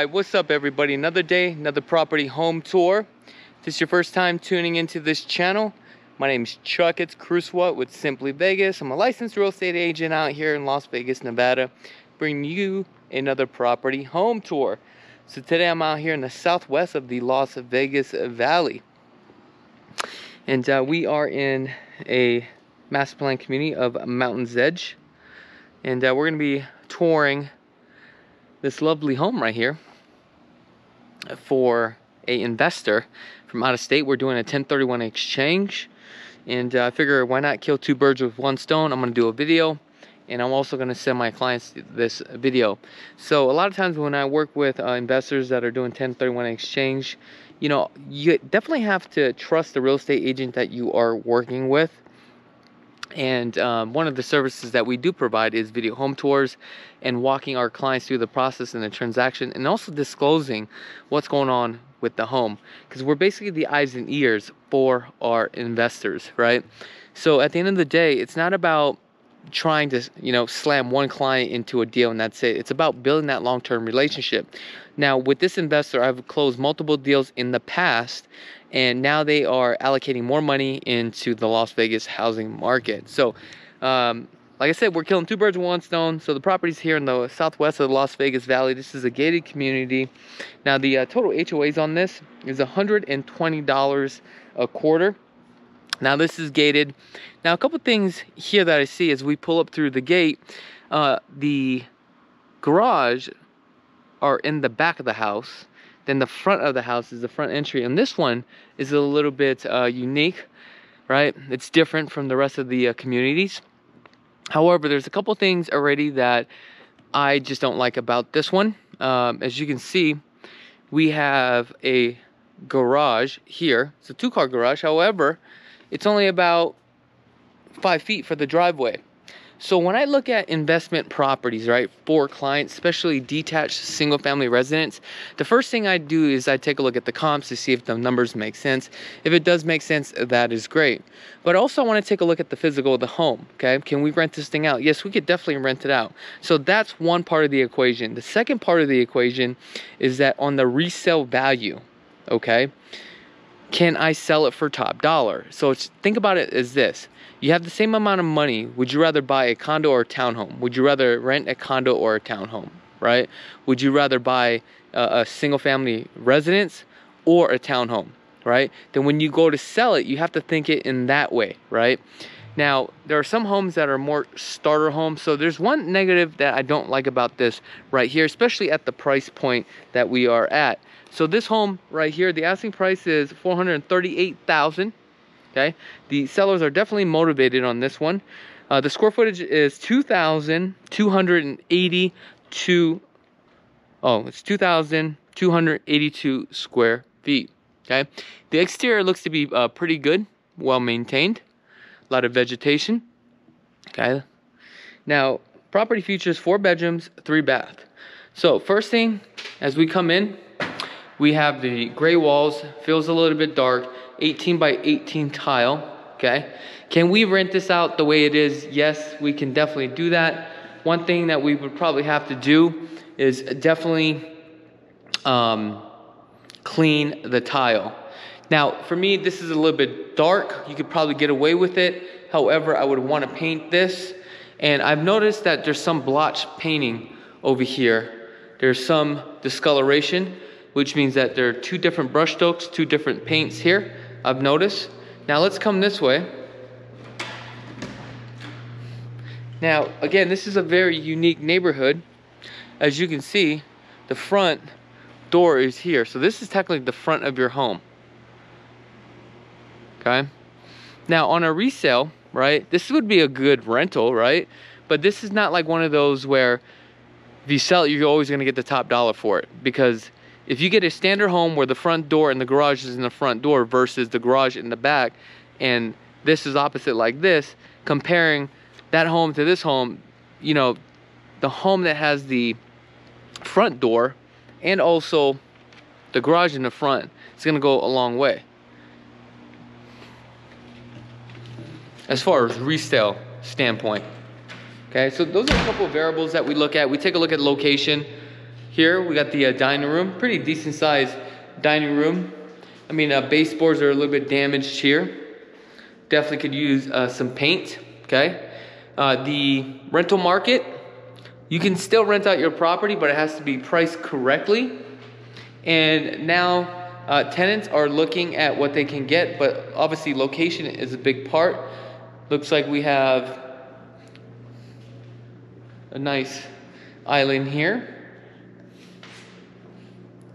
Right, what's up everybody? Another day, another property home tour. If this is your first time tuning into this channel, my name is Chakits Krulsawat with Simply Vegas. I'm a licensed real estate agent out here in Las Vegas, Nevada, bringing you another property home tour. So today I'm out here in the southwest of the Las Vegas Valley. And uh, we are in a master plan community of Mountain's Edge. And uh, we're gonna be touring this lovely home right here for a investor from out of state. We're doing a 1031 exchange. And uh, I figure why not kill two birds with one stone? I'm gonna do a video and I'm also gonna send my clients this video. So a lot of times when I work with uh, investors that are doing 1031 exchange, you know, you definitely have to trust the real estate agent that you are working with and um, one of the services that we do provide is video home tours and walking our clients through the process and the transaction and also disclosing what's going on with the home because we're basically the eyes and ears for our investors, right? So at the end of the day, it's not about trying to you know slam one client into a deal and that's it it's about building that long-term relationship now with this investor i've closed multiple deals in the past and now they are allocating more money into the Las Vegas housing market. So, um, like I said, we're killing two birds with one stone. So the property's here in the southwest of the Las Vegas Valley. This is a gated community. Now the uh, total HOAs on this is $120 a quarter. Now this is gated. Now a couple things here that I see as we pull up through the gate, uh, the garage are in the back of the house then the front of the house is the front entry. And this one is a little bit uh, unique, right? It's different from the rest of the uh, communities. However, there's a couple things already that I just don't like about this one. Um, as you can see, we have a garage here. It's a two car garage. However, it's only about five feet for the driveway. So when I look at investment properties, right, for clients, especially detached single family residents, the first thing I do is I take a look at the comps to see if the numbers make sense. If it does make sense, that is great. But also I want to take a look at the physical of the home, okay? Can we rent this thing out? Yes, we could definitely rent it out. So that's one part of the equation. The second part of the equation is that on the resale value, okay? Can I sell it for top dollar? So think about it as this you have the same amount of money. Would you rather buy a condo or a townhome? Would you rather rent a condo or a townhome, right? Would you rather buy a, a single family residence or a townhome, right? Then when you go to sell it, you have to think it in that way, right? Now, there are some homes that are more starter homes. So there's one negative that I don't like about this right here, especially at the price point that we are at. So this home right here, the asking price is 438,000 okay? The sellers are definitely motivated on this one. Uh, the square footage is 2,282, oh, it's 2,282 square feet, okay? The exterior looks to be uh, pretty good, well maintained, a lot of vegetation, okay? Now, property features four bedrooms, three bath. So first thing, as we come in, we have the gray walls, feels a little bit dark, 18 by 18 tile, okay? Can we rent this out the way it is? Yes, we can definitely do that. One thing that we would probably have to do is definitely um, clean the tile. Now, for me, this is a little bit dark. You could probably get away with it. However, I would want to paint this. And I've noticed that there's some blotch painting over here. There's some discoloration, which means that there are two different brush strokes, two different paints here. I've noticed. Now let's come this way. Now, again, this is a very unique neighborhood. As you can see, the front door is here. So this is technically the front of your home. Okay. Now on a resale, right, this would be a good rental, right? But this is not like one of those where if you sell it, you're always going to get the top dollar for it because if you get a standard home where the front door and the garage is in the front door versus the garage in the back, and this is opposite like this, comparing that home to this home, you know, the home that has the front door and also the garage in the front, it's gonna go a long way. As far as resale standpoint. Okay, so those are a couple of variables that we look at. We take a look at location Here we got the uh, dining room, pretty decent sized dining room. I mean, uh, baseboards are a little bit damaged here. Definitely could use uh, some paint, okay? Uh, the rental market, you can still rent out your property, but it has to be priced correctly. And now uh, tenants are looking at what they can get, but obviously location is a big part. Looks like we have a nice island here.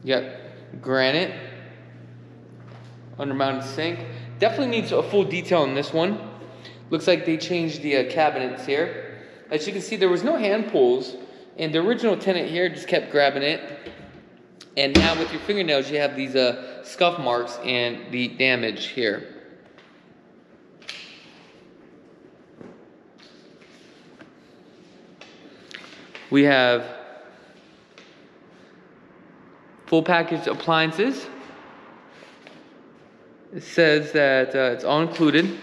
You got granite, undermounted sink. Definitely needs a full detail on this one. Looks like they changed the uh, cabinets here. As you can see, there was no hand pulls, and the original tenant here just kept grabbing it. And now with your fingernails, you have these uh, scuff marks and the damage here. We have full package appliances. It says that uh, it's all included.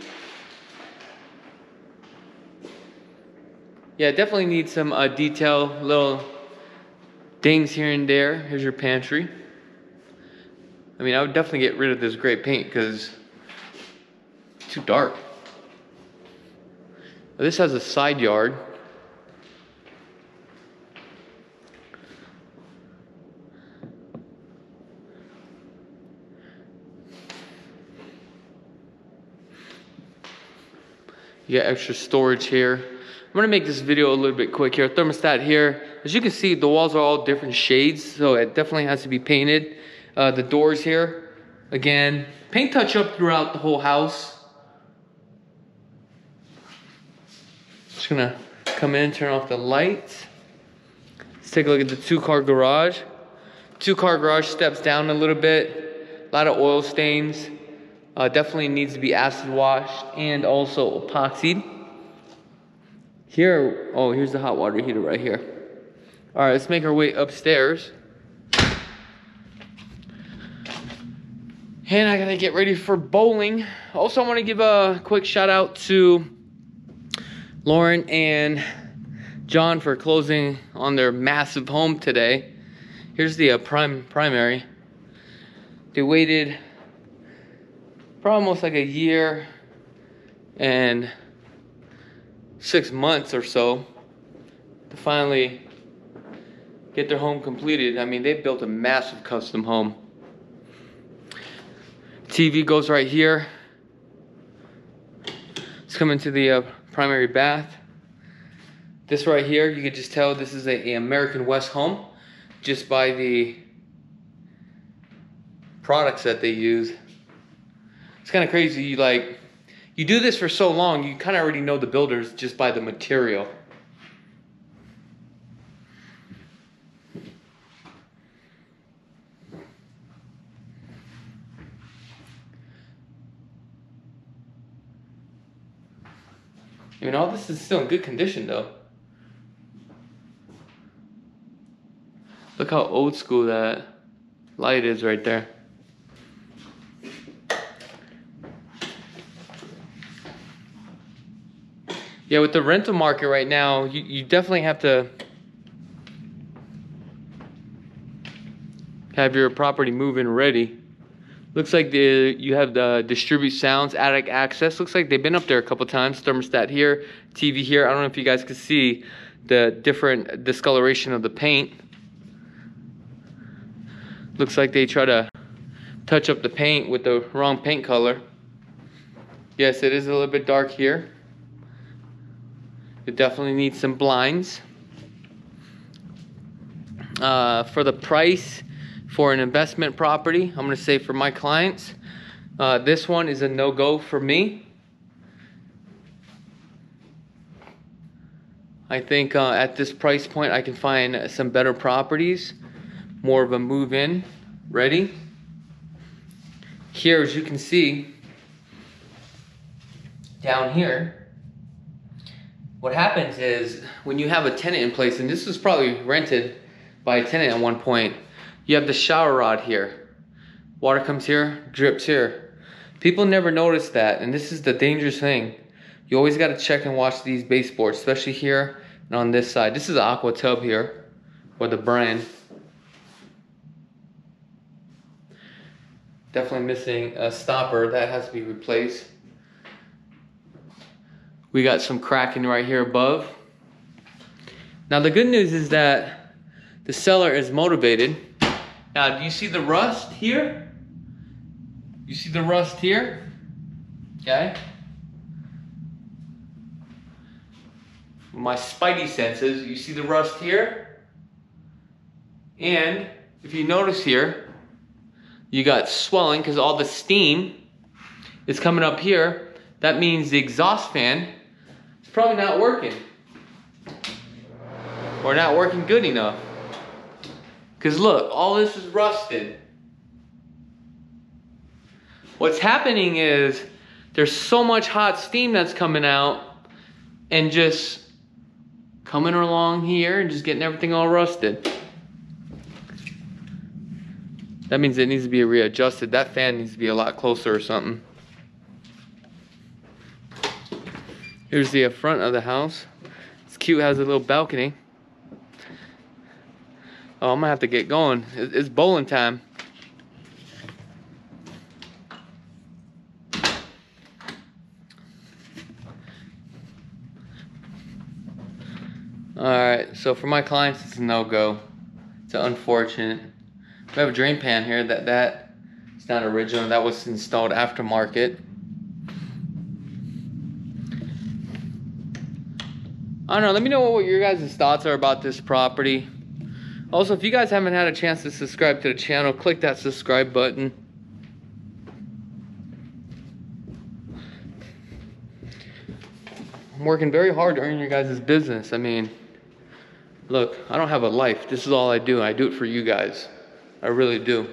Yeah, definitely need some uh, detail, little dings here and there. Here's your pantry. I mean, I would definitely get rid of this gray paint because it's too dark. This has a side yard. You got extra storage here. I'm gonna make this video a little bit quick here. Thermostat here. As you can see, the walls are all different shades, so it definitely has to be painted. Uh, the doors here, again, paint touch up throughout the whole house. Just gonna come in, turn off the lights. Let's take a look at the two car garage. Two car garage steps down a little bit. A lot of oil stains. Uh, definitely needs to be acid washed and also epoxied. Here, oh, here's the hot water heater right here. All right, let's make our way upstairs. And I gotta get ready for bowling. Also, I wanna give a quick shout out to Lauren and John for closing on their massive home today. Here's the uh, prime primary. They waited for almost like a year and six months or so to finally get their home completed. I mean, they built a massive custom home. TV goes right here. Let's come into the uh, primary bath. This right here, you can just tell this is a, a American West home just by the products that they use. It's kind of crazy. You like, you do this for so long, you kind of already know the builders just by the material. I mean, all this is still in good condition though. Look how old school that light is right there. Yeah, with the rental market right now, you, you definitely have to have your property moving ready. Looks like the you have the distribute sounds, attic access. Looks like they've been up there a couple times. Thermostat here, TV here. I don't know if you guys can see the different discoloration of the paint. Looks like they try to touch up the paint with the wrong paint color. Yes, it is a little bit dark here. You definitely need some blinds. Uh, for the price for an investment property, I'm going to say for my clients, uh, this one is a no-go for me. I think uh, at this price point I can find some better properties, more of a move-in ready. Here, as you can see, down here, what happens is when you have a tenant in place, and this was probably rented by a tenant at one point, you have the shower rod here. Water comes here, drips here. People never notice that, and this is the dangerous thing. You always gotta check and watch these baseboards, especially here and on this side. This is an aqua tub here, or the brand. Definitely missing a stopper, that has to be replaced. We got some cracking right here above. Now the good news is that the seller is motivated. Now, do you see the rust here? You see the rust here? Okay. My spidey senses, you see the rust here? And if you notice here, you got swelling because all the steam is coming up here. That means the exhaust fan is probably not working. Or not working good enough. Because look, all this is rusted. What's happening is there's so much hot steam that's coming out and just coming along here and just getting everything all rusted. That means it needs to be readjusted. That fan needs to be a lot closer or something. Here's the front of the house. It's cute, it has a little balcony. Oh, I'm gonna have to get going. It's bowling time. Alright, so for my clients, it's a no-go. It's unfortunate. We have a drain pan here that that is not original. That was installed aftermarket. I don't know. Let me know what your guys' thoughts are about this property. Also, if you guys haven't had a chance to subscribe to the channel, click that subscribe button. I'm working very hard to earn your guys' business. I mean, look, I don't have a life. This is all I do. I do it for you guys. I really do.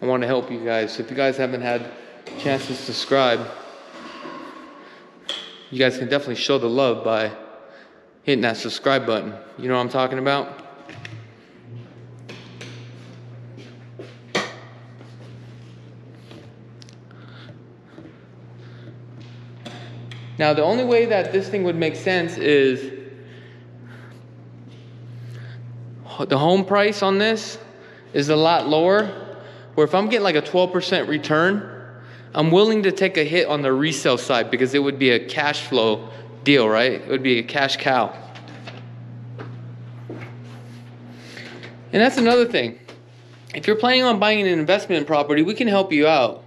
I want to help you guys. So if you guys haven't had a chance to subscribe, you guys can definitely show the love by hitting that subscribe button. You know what I'm talking about? Now, the only way that this thing would make sense is the home price on this is a lot lower. Where if I'm getting like a 12% return, I'm willing to take a hit on the resale side because it would be a cash flow deal, right? It would be a cash cow. And that's another thing. If you're planning on buying an investment property, we can help you out.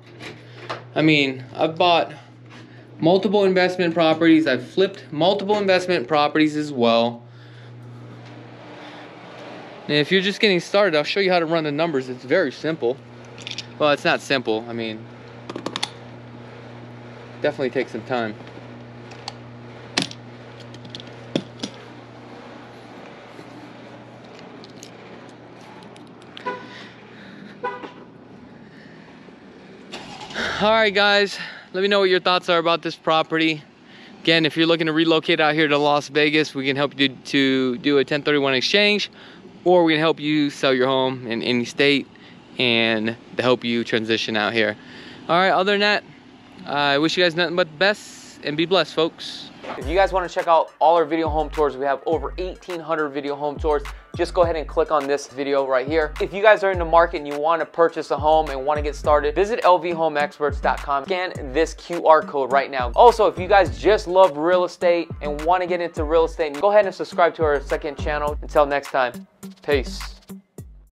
I mean, I've bought multiple investment properties. I've flipped multiple investment properties as well. And if you're just getting started, I'll show you how to run the numbers. It's very simple. Well, it's not simple. I mean, definitely takes some time. All right, guys, let me know what your thoughts are about this property. Again, if you're looking to relocate out here to Las Vegas, we can help you to do a 1031 exchange or we can help you sell your home in any state and help you transition out here. All right, other than that, I wish you guys nothing but the best and be blessed, folks. If you guys want to check out all our video home tours, we have over 1,800 video home tours. Just go ahead and click on this video right here. If you guys are in the market and you want to purchase a home and want to get started, visit lvhomeexperts.com. Scan this QR code right now. Also, if you guys just love real estate and want to get into real estate, go ahead and subscribe to our second channel. Until next time, peace.